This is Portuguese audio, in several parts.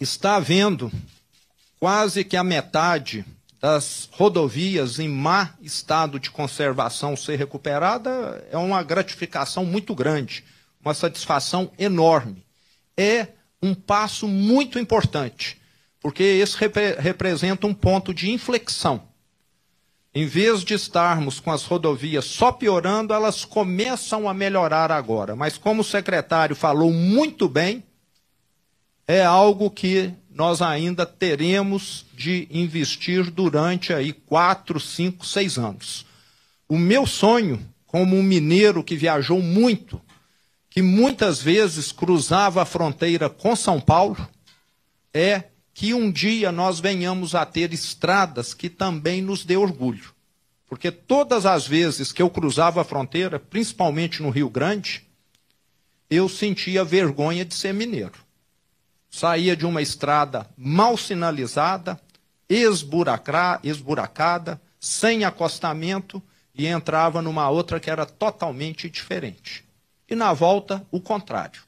está havendo quase que a metade das rodovias em má estado de conservação ser recuperada é uma gratificação muito grande, uma satisfação enorme. É um passo muito importante, porque esse repre representa um ponto de inflexão. Em vez de estarmos com as rodovias só piorando, elas começam a melhorar agora. Mas, como o secretário falou muito bem, é algo que nós ainda teremos de investir durante aí quatro, cinco, seis anos. O meu sonho, como um mineiro que viajou muito, que muitas vezes cruzava a fronteira com São Paulo, é que um dia nós venhamos a ter estradas que também nos dê orgulho. Porque todas as vezes que eu cruzava a fronteira, principalmente no Rio Grande, eu sentia vergonha de ser mineiro saía de uma estrada mal sinalizada, esburacada, sem acostamento, e entrava numa outra que era totalmente diferente. E na volta, o contrário.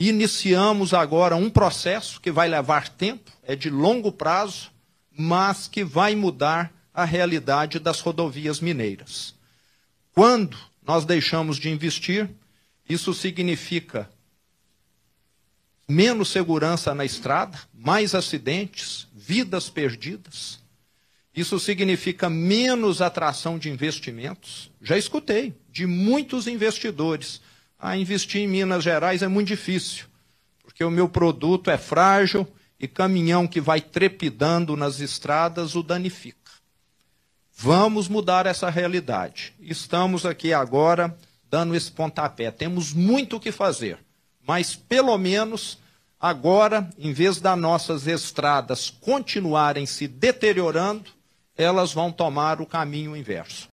Iniciamos agora um processo que vai levar tempo, é de longo prazo, mas que vai mudar a realidade das rodovias mineiras. Quando nós deixamos de investir, isso significa menos segurança na estrada, mais acidentes, vidas perdidas. Isso significa menos atração de investimentos. Já escutei de muitos investidores. Ah, investir em Minas Gerais é muito difícil, porque o meu produto é frágil e caminhão que vai trepidando nas estradas o danifica. Vamos mudar essa realidade. Estamos aqui agora dando esse pontapé. Temos muito o que fazer mas pelo menos agora, em vez das nossas estradas continuarem se deteriorando, elas vão tomar o caminho inverso.